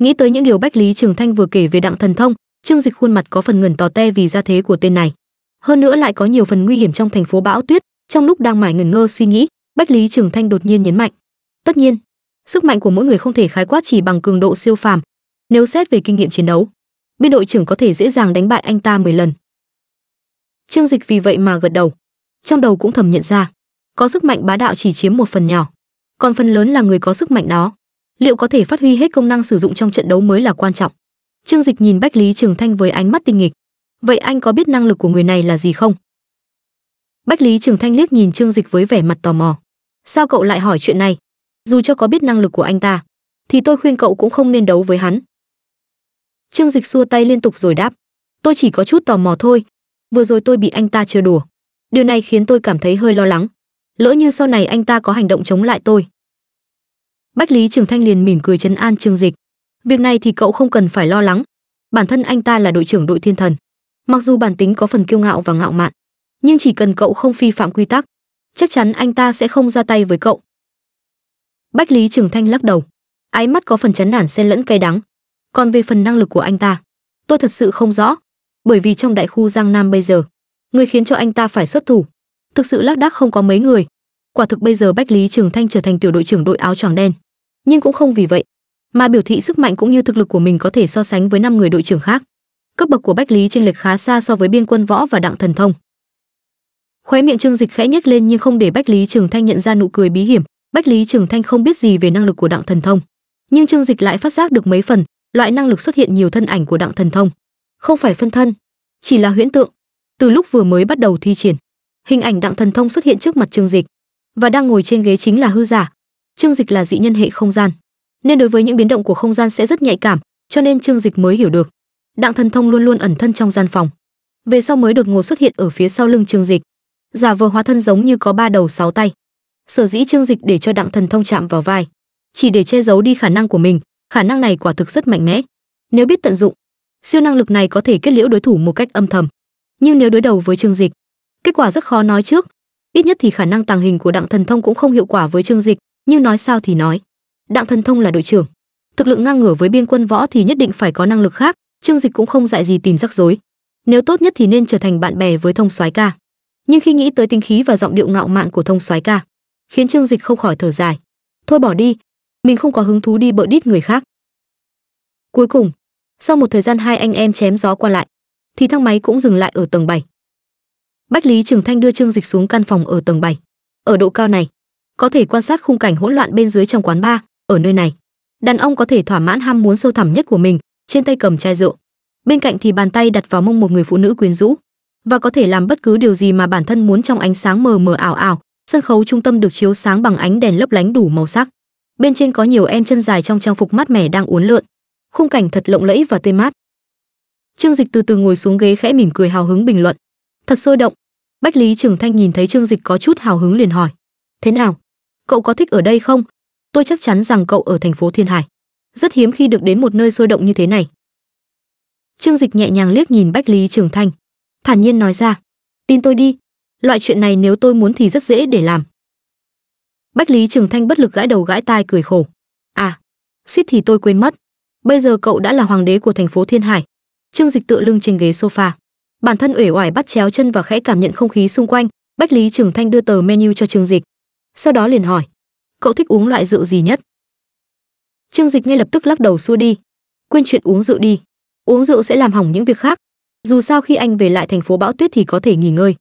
Nghĩ tới những điều Bách Lý Trường Thanh vừa kể về Đặng Thần Thông, Trương Dịch khuôn mặt có phần ngẩn tò te vì gia thế của tên này. Hơn nữa lại có nhiều phần nguy hiểm trong thành phố bão tuyết, trong lúc đang mải ngẩn ngơ suy nghĩ, Bách Lý Trường Thanh đột nhiên nhấn mạnh. Tất nhiên, sức mạnh của mỗi người không thể khái quát chỉ bằng cường độ siêu phàm. Nếu xét về kinh nghiệm chiến đấu, biên đội trưởng có thể dễ dàng đánh bại anh ta 10 lần. Trương Dịch vì vậy mà gật đầu. Trong đầu cũng thầm nhận ra, có sức mạnh bá đạo chỉ chiếm một phần nhỏ, còn phần lớn là người có sức mạnh đó. Liệu có thể phát huy hết công năng sử dụng trong trận đấu mới là quan trọng. Trương Dịch nhìn Bách Lý Trường Thanh với ánh mắt tinh nghịch. Vậy anh có biết năng lực của người này là gì không? Bách Lý Trường Thanh liếc nhìn Trương Dịch với vẻ mặt tò mò. Sao cậu lại hỏi chuyện này? Dù cho có biết năng lực của anh ta, thì tôi khuyên cậu cũng không nên đấu với hắn. Trương Dịch xua tay liên tục rồi đáp, tôi chỉ có chút tò mò thôi, vừa rồi tôi bị anh ta chơi đùa. Điều này khiến tôi cảm thấy hơi lo lắng. Lỡ như sau này anh ta có hành động chống lại tôi. Bách Lý Trường Thanh liền mỉm cười trấn an Trương Dịch. Việc này thì cậu không cần phải lo lắng. Bản thân anh ta là đội trưởng đội thiên thần. Mặc dù bản tính có phần kiêu ngạo và ngạo mạn, nhưng chỉ cần cậu không vi phạm quy tắc, chắc chắn anh ta sẽ không ra tay với cậu. Bách Lý Trường Thanh lắc đầu, ái mắt có phần chán nản xen lẫn cay đắng. Còn về phần năng lực của anh ta, tôi thật sự không rõ, bởi vì trong đại khu Giang Nam bây giờ, người khiến cho anh ta phải xuất thủ, thực sự lác đác không có mấy người. Quả thực bây giờ Bách Lý Trường Thanh trở thành tiểu đội trưởng đội áo choàng đen, nhưng cũng không vì vậy mà biểu thị sức mạnh cũng như thực lực của mình có thể so sánh với năm người đội trưởng khác. Cấp bậc của Bách Lý trên lệch khá xa so với biên quân võ và đặng thần thông. Khóe miệng Trương Dịch khẽ nhếch lên nhưng không để Bách Lý Trường Thanh nhận ra nụ cười bí hiểm. Bách Lý Trường Thanh không biết gì về năng lực của đặng thần thông, nhưng Trương Dịch lại phát giác được mấy phần, loại năng lực xuất hiện nhiều thân ảnh của đặng thần thông, không phải phân thân, chỉ là huyễn tượng. Từ lúc vừa mới bắt đầu thi triển, hình ảnh đặng thần thông xuất hiện trước mặt Trương Dịch, và đang ngồi trên ghế chính là hư giả. Trương Dịch là dị nhân hệ không gian, nên đối với những biến động của không gian sẽ rất nhạy cảm, cho nên Trương Dịch mới hiểu được. Đặng thần thông luôn luôn ẩn thân trong gian phòng, về sau mới đột ngột xuất hiện ở phía sau lưng Trương Dịch, giả vờ hóa thân giống như có ba đầu sáu tay. Sở dĩ Trương Dịch để cho Đặng thần thông chạm vào vai, chỉ để che giấu đi khả năng của mình, khả năng này quả thực rất mạnh mẽ. Nếu biết tận dụng, siêu năng lực này có thể kết liễu đối thủ một cách âm thầm. Nhưng nếu đối đầu với Trương Dịch, kết quả rất khó nói trước. Ít nhất thì khả năng tàng hình của Đặng thần thông cũng không hiệu quả với Trương Dịch, nhưng nói sao thì nói. Đặng thần thông là đội trưởng, thực lực ngang ngửa với biên quân võ thì nhất định phải có năng lực khác, Trương Dịch cũng không dại gì tìm rắc rối. Nếu tốt nhất thì nên trở thành bạn bè với Thông Soái ca. Nhưng khi nghĩ tới tính khí và giọng điệu ngạo mạn của Thông Soái ca, khiến Trương Dịch không khỏi thở dài. Thôi bỏ đi, mình không có hứng thú đi bợ đít người khác. Cuối cùng, sau một thời gian hai anh em chém gió qua lại, thì thang máy cũng dừng lại ở tầng 7. Bách Lý Trường Thanh đưa Trương Dịch xuống căn phòng ở tầng 7. Ở độ cao này, có thể quan sát khung cảnh hỗn loạn bên dưới trong quán bar, ở nơi này, đàn ông có thể thỏa mãn ham muốn sâu thẳm nhất của mình, trên tay cầm chai rượu, bên cạnh thì bàn tay đặt vào mông một người phụ nữ quyến rũ, và có thể làm bất cứ điều gì mà bản thân muốn trong ánh sáng mờ mờ ảo ảo. Sân khấu trung tâm được chiếu sáng bằng ánh đèn lấp lánh đủ màu sắc. Bên trên có nhiều em chân dài trong trang phục mát mẻ đang uốn lượn. Khung cảnh thật lộng lẫy và tươi mát. Trương Dịch từ từ ngồi xuống ghế khẽ mỉm cười hào hứng bình luận. Thật sôi động. Bách Lý Trường Thanh nhìn thấy Trương Dịch có chút hào hứng liền hỏi. Thế nào? Cậu có thích ở đây không? Tôi chắc chắn rằng cậu ở thành phố Thiên Hải. Rất hiếm khi được đến một nơi sôi động như thế này. Trương Dịch nhẹ nhàng liếc nhìn Bách Lý Trường Thanh, thản nhiên nói ra, tin tôi đi, loại chuyện này nếu tôi muốn thì rất dễ để làm. Bách Lý Trường Thanh bất lực gãi đầu gãi tai cười khổ. À, suýt thì tôi quên mất. Bây giờ cậu đã là hoàng đế của thành phố Thiên Hải. Trương Dịch tựa lưng trên ghế sofa, bản thân uể oải bắt chéo chân và khẽ cảm nhận không khí xung quanh. Bách Lý Trường Thanh đưa tờ menu cho Trương Dịch, sau đó liền hỏi, cậu thích uống loại rượu gì nhất? Trương Dịch ngay lập tức lắc đầu xua đi, quên chuyện uống rượu đi, uống rượu sẽ làm hỏng những việc khác. Dù sao khi anh về lại thành phố Bão Tuyết thì có thể nghỉ ngơi,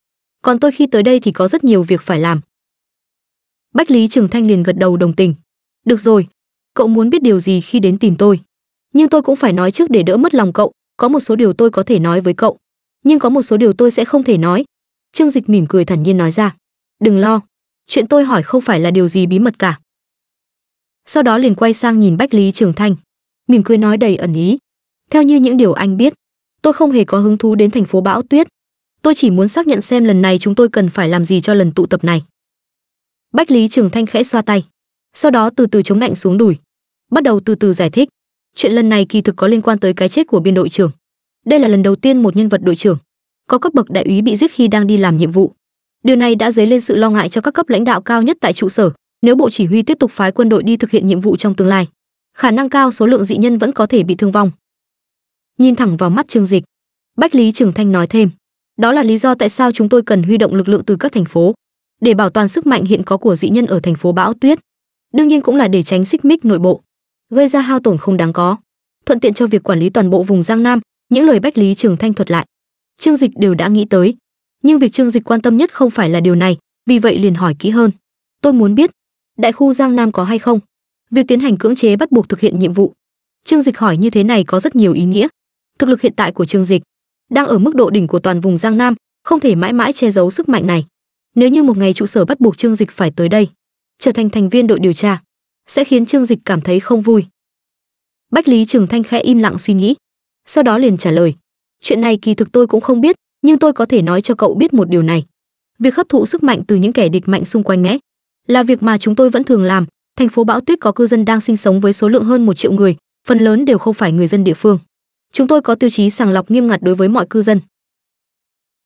còn tôi khi tới đây thì có rất nhiều việc phải làm. Bách Lý Trường Thanh liền gật đầu đồng tình. Được rồi, cậu muốn biết điều gì khi đến tìm tôi. Nhưng tôi cũng phải nói trước để đỡ mất lòng cậu, có một số điều tôi có thể nói với cậu, nhưng có một số điều tôi sẽ không thể nói. Trương Dịch mỉm cười thản nhiên nói ra. Đừng lo, chuyện tôi hỏi không phải là điều gì bí mật cả. Sau đó liền quay sang nhìn Bách Lý Trường Thanh, mỉm cười nói đầy ẩn ý. Theo như những điều anh biết, tôi không hề có hứng thú đến thành phố Bão Tuyết. Tôi chỉ muốn xác nhận xem lần này chúng tôi cần phải làm gì cho lần tụ tập này. Bách Lý Trường Thanh khẽ xoa tay, sau đó từ từ chống lạnh xuống đùi, bắt đầu từ từ giải thích. Chuyện lần này kỳ thực có liên quan tới cái chết của biên đội trưởng. Đây là lần đầu tiên một nhân vật đội trưởng có cấp bậc đại úy bị giết khi đang đi làm nhiệm vụ. Điều này đã dấy lên sự lo ngại cho các cấp lãnh đạo cao nhất tại trụ sở, nếu bộ chỉ huy tiếp tục phái quân đội đi thực hiện nhiệm vụ trong tương lai, khả năng cao số lượng dị nhân vẫn có thể bị thương vong. Nhìn thẳng vào mắt trương dịch bách lý trường thanh nói thêm đó là lý do tại sao chúng tôi cần huy động lực lượng từ các thành phố để bảo toàn sức mạnh hiện có của dị nhân ở thành phố bão tuyết. Đương nhiên cũng là để tránh xích mích nội bộ gây ra hao tổn không đáng có. Thuận tiện cho việc quản lý toàn bộ vùng giang nam. Những lời bách lý trường thanh thuật lại trương dịch đều đã nghĩ tới nhưng việc trương dịch quan tâm nhất không phải là điều này, vì vậy liền hỏi kỹ hơn. Tôi muốn biết, đại khu giang nam có hay không? Việc tiến hành cưỡng chế bắt buộc thực hiện nhiệm vụ. Trương dịch hỏi như thế này có rất nhiều ý nghĩa. Thực lực hiện tại của trương dịch đang ở mức độ đỉnh của toàn vùng giang nam, không thể mãi mãi che giấu sức mạnh này. Nếu như một ngày trụ sở bắt buộc trương dịch phải tới đây, trở thành thành viên đội điều tra, sẽ khiến trương dịch cảm thấy không vui. Bách lý trường thanh khẽ im lặng suy nghĩ, sau đó liền trả lời, chuyện này kỳ thực tôi cũng không biết nhưng tôi có thể nói cho cậu biết một điều này. Việc hấp thụ sức mạnh từ những kẻ địch mạnh xung quanh nhé, là việc mà chúng tôi vẫn thường làm. Thành phố bão tuyết có cư dân đang sinh sống với số lượng hơn một triệu người. Phần lớn đều không phải người dân địa phương. Chúng tôi có tiêu chí sàng lọc nghiêm ngặt đối với mọi cư dân.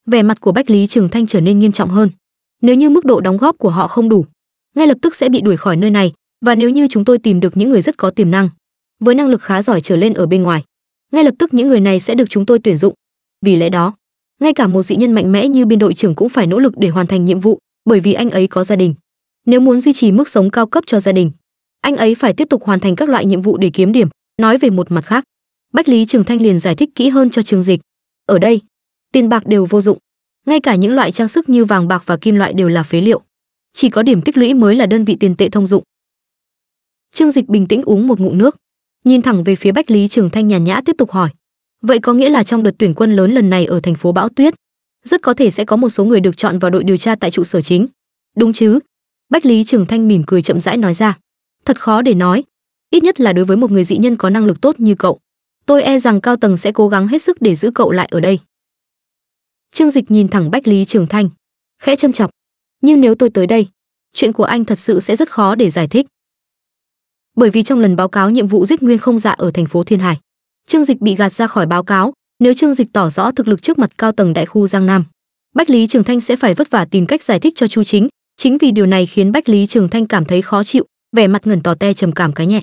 Vẻ mặt của bách lý trường thanh trở nên nghiêm trọng hơn. Nếu như mức độ đóng góp của họ không đủ ngay lập tức sẽ bị đuổi khỏi nơi này. Và nếu như chúng tôi tìm được những người rất có tiềm năng với năng lực khá giỏi trở lên ở bên ngoài ngay lập tức những người này sẽ được chúng tôi tuyển dụng. Vì lẽ đó ngay cả một dị nhân mạnh mẽ như biên đội trưởng cũng phải nỗ lực để hoàn thành nhiệm vụ, bởi vì anh ấy có gia đình. Nếu muốn duy trì mức sống cao cấp cho gia đình, anh ấy phải tiếp tục hoàn thành các loại nhiệm vụ để kiếm điểm. Nói về một mặt khác, bách lý trường thanh liền giải thích kỹ hơn cho trường dịch. Ở đây, tiền bạc đều vô dụng. Ngay cả những loại trang sức như vàng bạc và kim loại đều là phế liệu. Chỉ có điểm tích lũy mới là đơn vị tiền tệ thông dụng. Trương dịch bình tĩnh uống một ngụm nước, nhìn thẳng về phía bách lý trường thanh nhàn nhã tiếp tục hỏi vậy có nghĩa là trong đợt tuyển quân lớn lần này ở thành phố bão tuyết, rất có thể sẽ có một số người được chọn vào đội điều tra tại trụ sở chính. Đúng chứ? Bách lý trường thanh mỉm cười chậm rãi nói ra. Thật khó để nói. Ít nhất là đối với một người dị nhân có năng lực tốt như cậu. Tôi e rằng cao tầng sẽ cố gắng hết sức để giữ cậu lại ở đây. Trương dịch nhìn thẳng bách lý trường thanh, khẽ châm chọc. Nhưng nếu tôi tới đây, chuyện của anh thật sự sẽ rất khó để giải thích. Bởi vì trong lần báo cáo nhiệm vụ giết nguyên không dạ ở thành phố thiên hải trương dịch bị gạt ra khỏi báo cáo, nếu trương dịch tỏ rõ thực lực trước mặt cao tầng đại khu giang nam. Bách lý trường thanh sẽ phải vất vả tìm cách giải thích cho chu chính chính vì điều này khiến bách lý trường thanh cảm thấy khó chịu, vẻ mặt ngẩn tỏ te trầm cảm cái nhẹ.